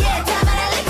yeah,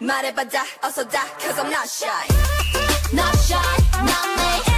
말해봐 die, also die, Cause I'm not shy. Not shy, not me.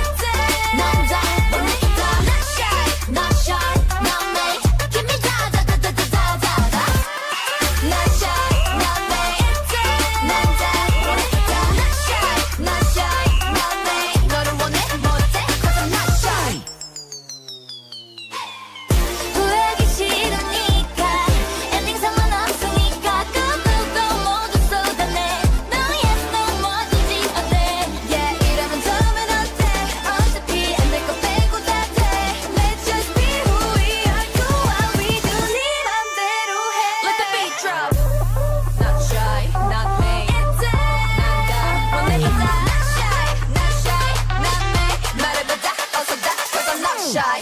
shy.